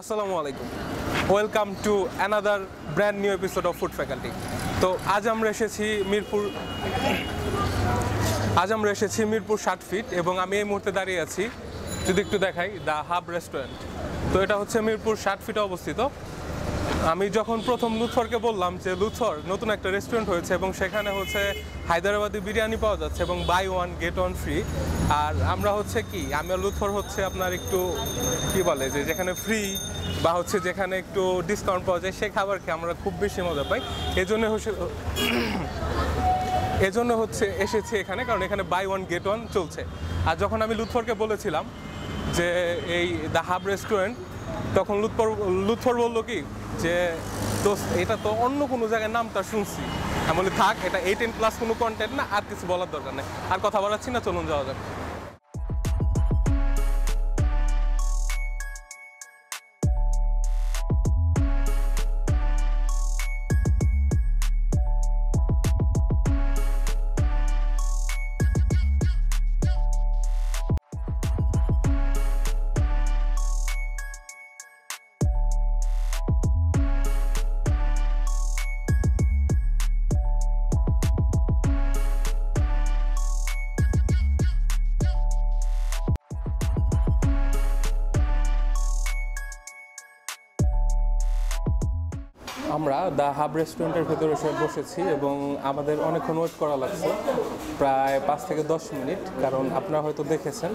আসসালামু আলাইকুম। Welcome to another brand new episode of food faculty তো আজ আমরা এসেছি মিরপুর, আজ আমরা এসেছি মিরপুর ষাট ফিট এবং আমি এই মুহূর্তে দাঁড়িয়ে আছি, যদি একটু দেখাই দ্য হাব রেস্টুরেন্ট তো এটা হচ্ছে মিরপুর ষাট ফিটে অবস্থিত। আমি যখন প্রথম লুথরকে বললাম যে লুথর নতুন একটা রেস্টুরেন্ট হয়েছে এবং সেখানে হচ্ছে হায়দ্রাবাদি বিরিয়ানি পাওয়া যাচ্ছে এবং buy one get one free আর আমরা হচ্ছে কি আমি লুথর হচ্ছে আপনার একটু, কি বলে যে, যেখানে ফ্রি বা হচ্ছে যেখানে একটু ডিসকাউন্ট পাওয়া যায়, সে খাবার আমরা খুব বেশি মজা পাই। এই জন্য হচ্ছে, এজন্য হচ্ছে এসেছি এখানে, কারণ এখানে বাই ওয়ান গেট ওয়ান চলছে। আর যখন আমি লুৎফরকে বলেছিলাম যে, এই দ্য হাব রেস্টুরেন্ট তখন লুৎফর লুৎফর বলল কি যে দোস্ত, এটা তো অন্য কোনো জায়গায় নামটা শুনছি। আমি বলি, থাক, এটা এইটিন প্লাস কোনো কন্টেন্ট না, আর কিছু বলার দরকার নেই। আর কথা বলাচ্ছি না, চলুন যাওয়া যাক। আমরা দ্য হাব রেস্টুরেন্টের ভেতরে এসে বসেছি এবং আমাদের অনেকক্ষণ ওয়েট করা লাগছে, প্রায় পাঁচ থেকে দশ মিনিট, কারণ আপনারা হয়তো দেখেছেন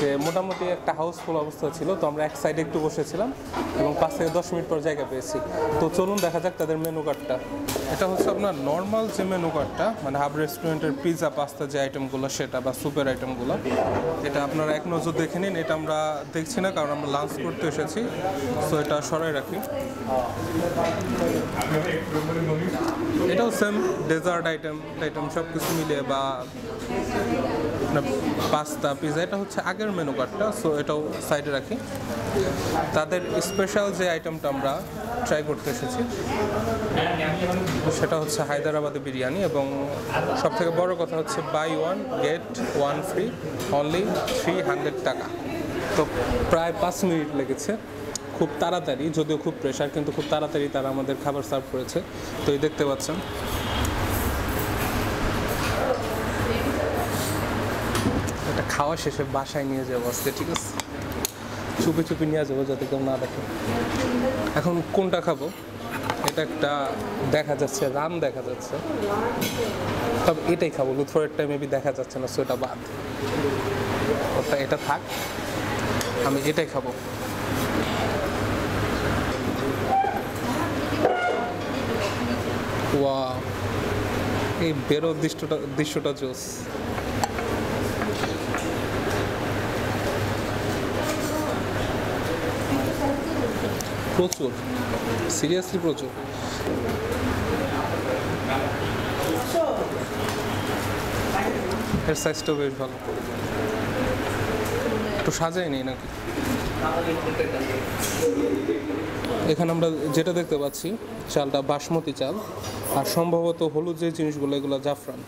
যে মোটামুটি একটা হাউসফুল অবস্থা ছিল, তো আমরা এক সাইডে একটু বসেছিলাম এবং পাঁচ থেকে দশ মিনিট পর জায়গা পেয়েছি। তো চলুন দেখা যাক তাদের মেনু কার্ডটা এটা হচ্ছে আপনার নর্মাল যে মেনু কার্ডটা মানে হাব রেস্টুরেন্টের পিৎজা পাস্তা যে আইটেমগুলো সেটা বা সুপের আইটেমগুলো এটা আপনারা এক নজর দেখে নিন। এটা আমরা দেখছি না, কারণ আমরা লাঞ্চ করতে এসেছি সো এটা সরাই রাখি। এটাও সেম ডেজার্ট আইটেম আইটেম সব কিছু মিলে বা পাস্তা পিজা এটা হচ্ছে আগের মেনু কার্ডটা সো এটাও সাইডে রাখি। তাদের স্পেশাল যে আইটেমটা আমরা ট্রাই করতে এসেছি, সেটা হচ্ছে হায়দ্রাবাদে বিরিয়ানি এবং সব থেকে বড় কথা হচ্ছে buy one get one free only three hundred টাকা। তো প্রায় পাঁচ মিনিট লেগেছে। খুব তাড়াতাড়ি, যদিও খুব প্রেশার কিন্তু খুব তাড়াতাড়ি তারা আমাদের খাবার সার্ভ করেছে। তো এই দেখতে পাচ্ছেন। এটা খাওয়া শেষে বাসায় নিয়ে যাব আজকে, ঠিক আছে? চুপি চুপি নিয়ে যাব যাতে কেউ না দেখে। এখন কোনটা খাব? এটা একটা দেখা যাচ্ছে, রান দেখা যাচ্ছে। তবে এটাই খাব লুথফরেরটা মেবি দেখা যাচ্ছে না সো এটা বাদ। ওটা, এটা থাক। আমি এটাই খাব। ওয়া এই বেরো দৃশ্যটা দৃশ্যটা জোস। প্রচুর। সিরিয়াসলি প্রচুর। এর সাইজটাও বেশ ভালো। একটু সাজাই নেই নাকি? এখানে আমরা যেটা দেখতে পাচ্ছি, চালটা বাসমতি চাল। আর সম্ভবত হলুদ যে জিনিসগুলো, এগুলো জাফরান।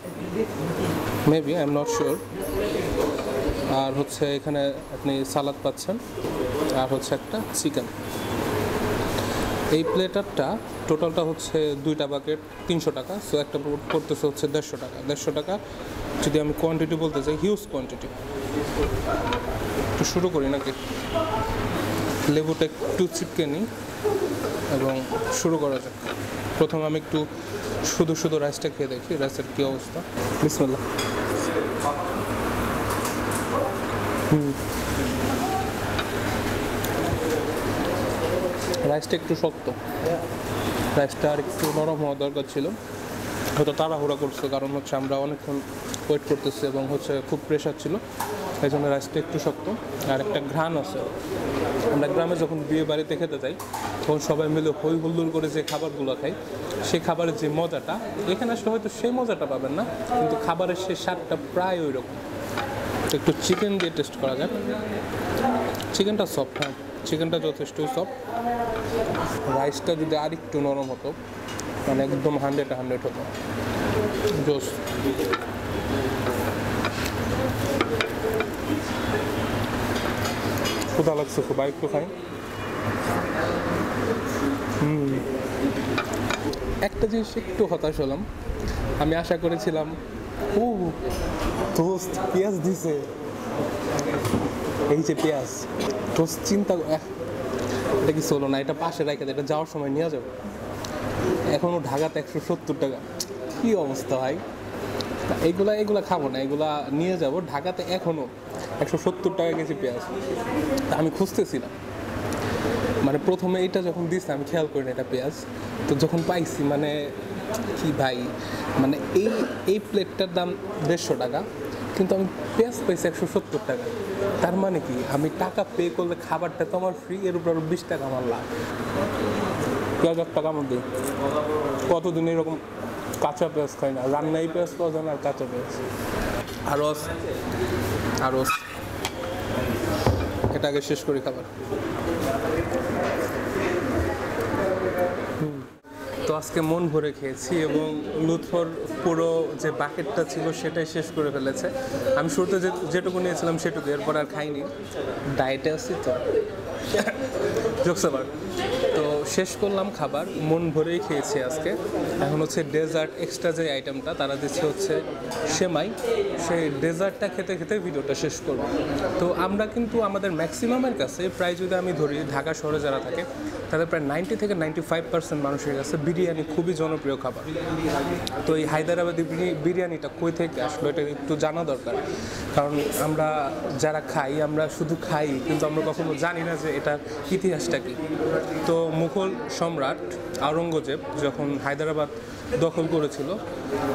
Maybe I am not sure আর হচ্ছে এখানে আপনি সালাদ পাচ্ছেন। আর হচ্ছে একটা চিকেন। এই প্লেটারটা টোটালটা হচ্ছে দুইটা বাকেট, তিনশো টাকা। সো একটা পড়তেছে হচ্ছে দেড়শো টাকা। দেড়শো টাকা, যদি আমি কোয়ান্টিটি বলতে চাই হিউজ কোয়ান্টিটি একটু শুরু করি নাকি? লেবুটা একটু চিপকে নিই এবং শুরু করা যাক। প্রথমে আমি একটু শুধু শুধু রাইসটা খেয়ে দেখি রাইসের কী অবস্থা। বিসমাল্লা হুম। রাইসটা একটু শক্ত। রাইসটা আর একটু নরম হওয়া দরকার ছিল। হয়তো তাড়াহুড়া করছে, কারণ হচ্ছে আমরা অনেকক্ষণ ওয়েট করতেছি এবং হচ্ছে খুব প্রেশার ছিল। এই জন্য রাইসটা একটু শক্ত। আর একটা ঘ্রাণ আছে। আমরা গ্রামে যখন বিয়ে বাড়িতে খেতে যাই, তখন সবাই মিলে হই হুল্লোড় করে যে খাবারগুলো খাই, সেই খাবারের যে মজাটা, এখানে আসলে হয়তো সেই মজাটা পাবেন না, কিন্তু খাবারের সেই স্বাদটা প্রায় ওই রকম একটু চিকেন দিয়ে টেস্ট করা যাক। চিকেনটা সফট হ্যাঁ। চিকেনটা যথেষ্ট সফট রাইসটা যদি আর একটু নরম হতো মানে একদম হান্ড্রেড হান্ড্রেড হতো। জোস। ক্ষুধা লাগছে খুব একটু খাই একটা জিনিস একটু হতাশ হলাম। আমি আশা করেছিলাম, ও, দোস্ত, পেঁয়াজ দিছে। এই যে পেঁয়াজ, দোস্ত, চিন্তা এটা কি চলো না, এটা পাশে রেখে এটা যাওয়ার সময় নিয়ে যাব। এখনও ঢাকাতে একশো সত্তর টাকা। কী অবস্থা ভাই? তা এইগুলা এগুলা খাব না এগুলা নিয়ে যাব। ঢাকাতে এখনও একশো সত্তর টাকা কেজি পেঁয়াজ। তা আমি খুঁজতেছিলাম মানে প্রথমে এটা যখন দিচ্ছে আমি খেয়াল করি না এটা পেঁয়াজ। তো যখন পাইছি মানে কি ভাই? মানে এই এই প্লেটটার দাম দেড়শো টাকা, কিন্তু আমি পেঁয়াজ পাইছি একশো সত্তর টাকা। তার মানে কি? আমি টাকা পে করলে খাবারটা তো আমার ফ্রি এর উপর আরও বিশ টাকা আমার লাভ পেঁয়াজ এক টাকার মধ্যে। কতদিন এরকম কাঁচা পেঁয়াজ খাই না? রান্নাই পেঁয়াজ পাওয়া যায় না আর কাঁচা পেঁয়াজ। আরস আরস এটা আগে শেষ করি খাবার। তো আজকে মন ভরে খেয়েছি এবং লুৎফর পুরো যে বাকেটটা ছিল সেটাই শেষ করে ফেলেছে। আমি শুরুতে যেটুকু নিয়েছিলাম সেটুকু এরপর আর খাইনি। ডায়েটে আছি তো। জোকস আবার। তো শেষ করলাম খাবার, মন ভরেই খেয়েছি আজকে। এখন হচ্ছে ডেজার্ট এক্সট্রা যে আইটেমটা, তারা দিচ্ছে হচ্ছে সেমাই। সেই ডেজার্টটা খেতে খেতে ভিডিওটা শেষ করব। তো আমরা কিন্তু আমাদের ম্যাক্সিমামের কাছে প্রায় যদি আমি ধরি, ঢাকা শহরে যারা থাকে, তাদের প্রায় নাইনটি থেকে নাইনটি ফাইভ পার্সেন্ট মানুষের কাছে বিরিয়ানি খুবই জনপ্রিয় খাবার। তো এই হায়দ্রাবাদি বিরি- বিরিয়ানিটা কই থেকে আসলো, এটা একটু জানা দরকার। কারণ আমরা যারা খাই, আমরা শুধু খাই, কিন্তু আমরা কখনো জানি না যে এটার ইতিহাসটা কি। তো মুঘল সম্রাট আওরঙ্গজেব যখন হায়দ্রাবাদ দখল করেছিল,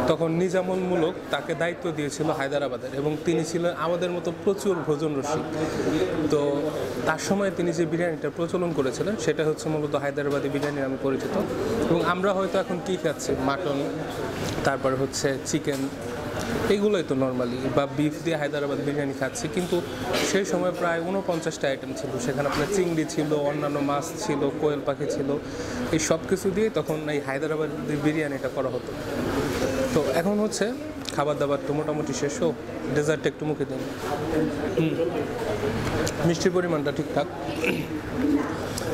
তখন নিজামুল মুলক তাকে দায়িত্ব দিয়েছিল হায়দ্রাবাদের এবং তিনি ছিলেন আমাদের মতো প্রচুর ভোজন রসিক। তো তার সময় তিনি যে বিরিয়ানিটা প্রচলন করেছিলেন, সেটা হচ্ছে মূলত হায়দ্রাবাদি বিরিয়ানি নামে পরিচিত। এবং আমরা হয়তো এখন কী খাচ্ছি? মাটন, তারপর হচ্ছে চিকেন এগুলোই তো নর্মালি বা বিফ দিয়ে হায়দ্রাবাদ বিরিয়ানি খাচ্ছি, কিন্তু সেই সময় প্রায় উনপঞ্চাশটা আইটেম ছিল। সেখানে আপনার চিংড়ি ছিল, অন্যান্য মাছ ছিল, কোয়েল পাখি ছিল। এই সব কিছু দিয়ে তখন এই হায়দ্রাবাদ বিরিয়ানিটা করা হতো। তো এখন হচ্ছে খাবার দাবার তো মোটামুটি শেষ হোক ডেজার্টটা একটু মুখে দিন। মিষ্টির পরিমাণটা ঠিকঠাক।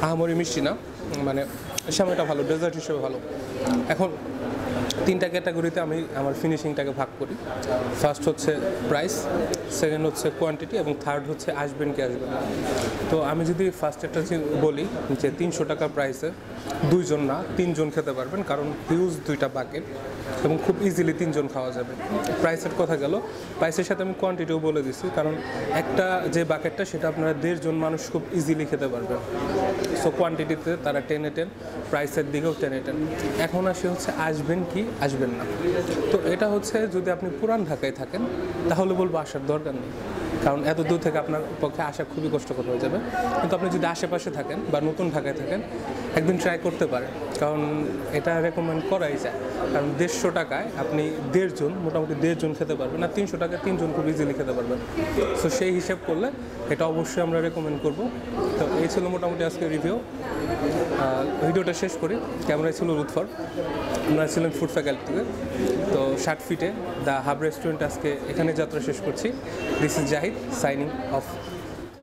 আহামরি মিষ্টি না মানে সময়টা ভালো ডেজার্ট হিসেবে ভালো। এখন তিনটা ক্যাটাগরিতে আমি আমার ফিনিশিংটাকে ভাগ করি। ফার্স্ট হচ্ছে প্রাইস সেকেন্ড হচ্ছে কোয়ান্টিটি এবং থার্ড হচ্ছে আসবেন কি আসবেন। তো আমি যদি ফার্স্ট একটা বলি যে তিনশো টাকা প্রাইসে দুইজন না, তিনজন খেতে পারবেন কারণ হিউজ দুইটা বাকেট এবং খুব ইজিলি তিনজন খাওয়া যাবে। প্রাইসের কথা গেল। প্রাইসের সাথে আমি কোয়ান্টিটিও বলে দিচ্ছি কারণ একটা যে বাকেটটা সেটা আপনারা দেড়জন মানুষ খুব ইজিলি খেতে পারবেন। সো কোয়ান্টিটিতে তারা টেনে টেন প্রাইসের দিকেও টেনে টেন এখন আসে হচ্ছে আসবেন কি, আসবেন না। তো এটা হচ্ছে যদি আপনি পুরান ঢাকায় থাকেন, তাহলে বলব আসার দরকার নেই। কারণ এত দূর থেকে আপনার পক্ষে আসা খুবই কষ্টকর হয়ে যাবে। কিন্তু আপনি যদি আশেপাশে থাকেন বা নতুন ঢাকায় থাকেন, একদিন ট্রাই করতে পারেন। কারণ এটা রেকমেন্ড করাই যায়। কারণ দেড়শো টাকায় আপনি দেড়জন মোটামুটি দেড়জন খেতে পারবেন আর তিনশো টাকায় তিনজন খুব ইজিলি খেতে পারবেন। সো সেই হিসেব করলে এটা অবশ্যই আমরা রেকমেন্ড করব। তো এই ছিল মোটামুটি আজকে রিভিউ ভিডিওটা শেষ করি। ক্যামেরায় ছিল লুৎফর আমরা ছিলাম ফুড ফ্যাকাল্টিতে তো। ষাট ফিটে দ্য হাব রেস্টুরেন্ট আজকে এখানে যাত্রা শেষ করছি। This is Zahid signing off